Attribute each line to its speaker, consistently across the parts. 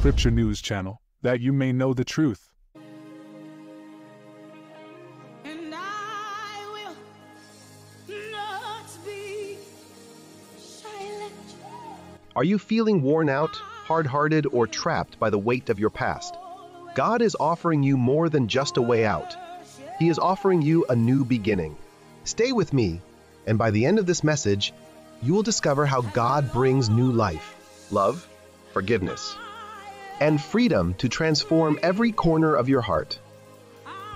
Speaker 1: Scripture News channel, that you may know the truth.
Speaker 2: And I will not be silent.
Speaker 3: Are you feeling worn out, hard hearted, or trapped by the weight of your past? God is offering you more than just a way out. He is offering you a new beginning. Stay with me, and by the end of this message, you will discover how God brings new life, love, forgiveness, and freedom to transform every corner of your heart.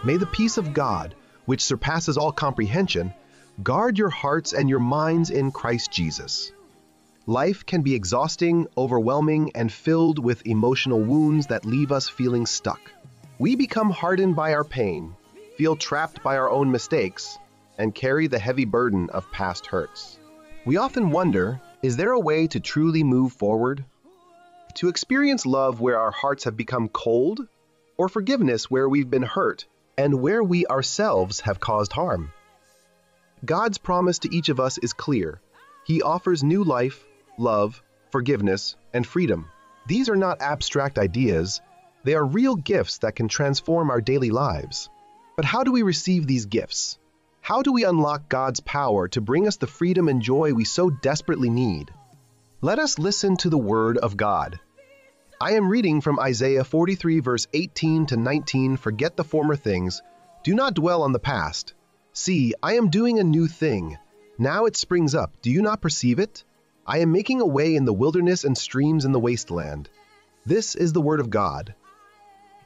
Speaker 3: May the peace of God, which surpasses all comprehension, guard your hearts and your minds in Christ Jesus. Life can be exhausting, overwhelming, and filled with emotional wounds that leave us feeling stuck. We become hardened by our pain, feel trapped by our own mistakes, and carry the heavy burden of past hurts. We often wonder is there a way to truly move forward? To experience love where our hearts have become cold, or forgiveness where we've been hurt and where we ourselves have caused harm? God's promise to each of us is clear. He offers new life, love, forgiveness, and freedom. These are not abstract ideas, they are real gifts that can transform our daily lives. But how do we receive these gifts? How do we unlock God's power to bring us the freedom and joy we so desperately need? Let us listen to the Word of God. I am reading from Isaiah 43, verse 18 to 19 Forget the former things, do not dwell on the past. See, I am doing a new thing. Now it springs up. Do you not perceive it? I am making a way in the wilderness and streams in the wasteland. This is the Word of God.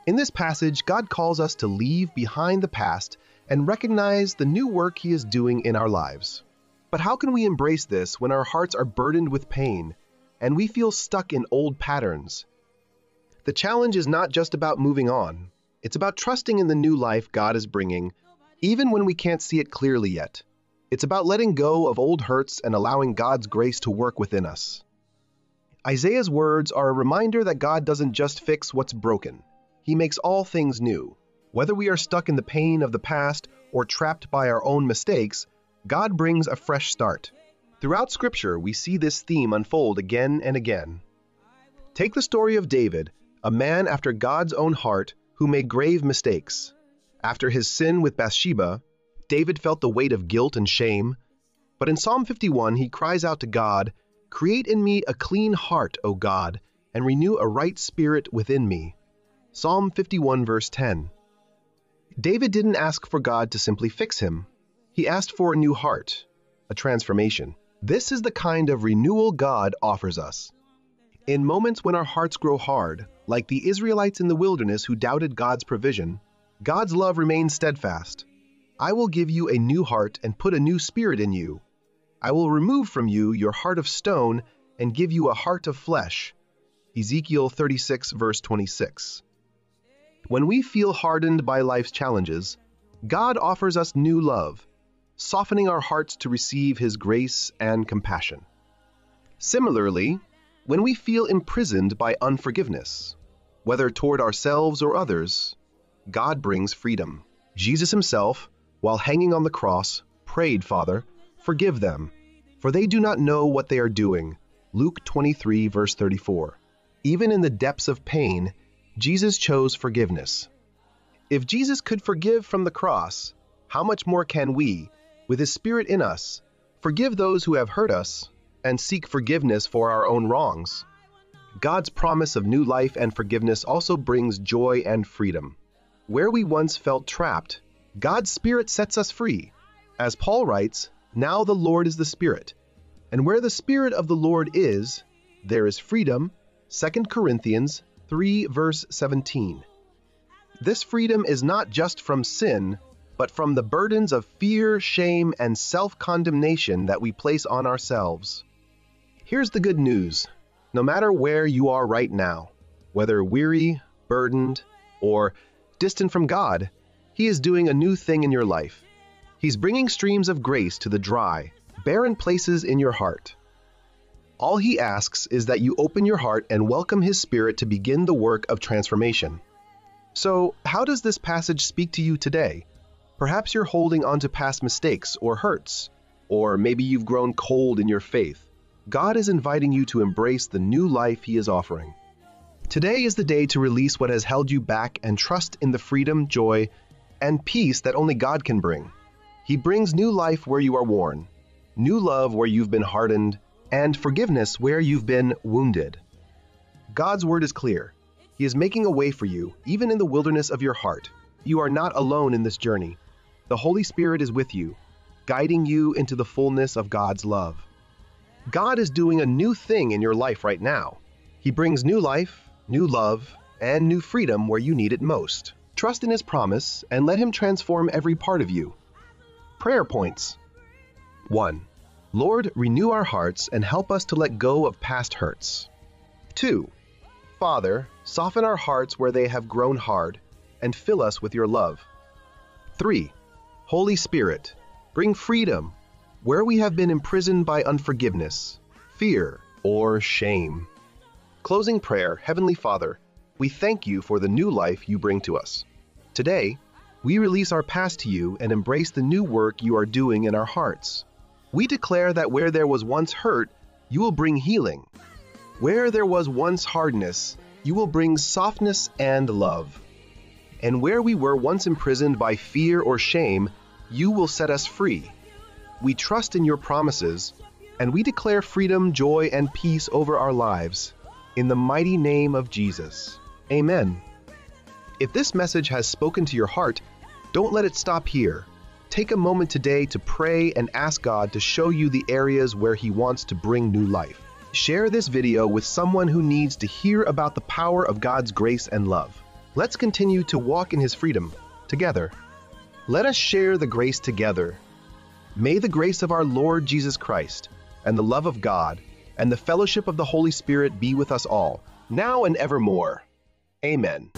Speaker 3: In this passage, God calls us to leave behind the past and recognize the new work He is doing in our lives. But how can we embrace this when our hearts are burdened with pain and we feel stuck in old patterns? The challenge is not just about moving on, it's about trusting in the new life God is bringing, even when we can't see it clearly yet. It's about letting go of old hurts and allowing God's grace to work within us. Isaiah's words are a reminder that God doesn't just fix what's broken, He makes all things new. Whether we are stuck in the pain of the past or trapped by our own mistakes, God brings a fresh start. Throughout Scripture, we see this theme unfold again and again. Take the story of David, a man after God's own heart who made grave mistakes. After his sin with Bathsheba, David felt the weight of guilt and shame. But in Psalm 51, he cries out to God, Create in me a clean heart, O God, and renew a right spirit within me. Psalm 51, verse 10. David didn't ask for God to simply fix him. He asked for a new heart, a transformation. This is the kind of renewal God offers us. In moments when our hearts grow hard, like the Israelites in the wilderness who doubted God's provision, God's love remains steadfast. I will give you a new heart and put a new spirit in you. I will remove from you your heart of stone and give you a heart of flesh. Ezekiel 36, verse 26. When we feel hardened by life's challenges, God offers us new love, softening our hearts to receive His grace and compassion. Similarly, when we feel imprisoned by unforgiveness, whether toward ourselves or others, God brings freedom. Jesus Himself, while hanging on the cross, prayed, Father, forgive them, for they do not know what they are doing. Luke 23, verse 34. Even in the depths of pain, Jesus chose forgiveness. If Jesus could forgive from the cross, how much more can we, with His Spirit in us, forgive those who have hurt us and seek forgiveness for our own wrongs? God's promise of new life and forgiveness also brings joy and freedom. Where we once felt trapped, God's Spirit sets us free. As Paul writes, Now the Lord is the Spirit, and where the Spirit of the Lord is, there is freedom. 2 Corinthians 3, verse 17. This freedom is not just from sin, but from the burdens of fear, shame, and self condemnation that we place on ourselves. Here's the good news no matter where you are right now, whether weary, burdened, or distant from God, He is doing a new thing in your life. He's bringing streams of grace to the dry, barren places in your heart. All He asks is that you open your heart and welcome His Spirit to begin the work of transformation. So, how does this passage speak to you today? Perhaps you're holding on to past mistakes or hurts, or maybe you've grown cold in your faith. God is inviting you to embrace the new life He is offering. Today is the day to release what has held you back and trust in the freedom, joy, and peace that only God can bring. He brings new life where you are worn, new love where you've been hardened, and forgiveness where you've been wounded. God's word is clear. He is making a way for you, even in the wilderness of your heart. You are not alone in this journey. The Holy Spirit is with you, guiding you into the fullness of God's love. God is doing a new thing in your life right now. He brings new life, new love, and new freedom where you need it most. Trust in His promise and let Him transform every part of you. Prayer points 1. Lord, renew our hearts and help us to let go of past hurts. 2. Father, soften our hearts where they have grown hard and fill us with your love. 3. Holy Spirit, bring freedom where we have been imprisoned by unforgiveness, fear, or shame. Closing prayer, Heavenly Father, we thank you for the new life you bring to us. Today, we release our past to you and embrace the new work you are doing in our hearts. We declare that where there was once hurt, you will bring healing. Where there was once hardness, you will bring softness and love. And where we were once imprisoned by fear or shame, you will set us free. We trust in your promises, and we declare freedom, joy, and peace over our lives. In the mighty name of Jesus. Amen. If this message has spoken to your heart, don't let it stop here. Take a moment today to pray and ask God to show you the areas where He wants to bring new life. Share this video with someone who needs to hear about the power of God's grace and love. Let's continue to walk in His freedom together. Let us share the grace together. May the grace of our Lord Jesus Christ, and the love of God, and the fellowship of the Holy Spirit be with us all, now and evermore. Amen.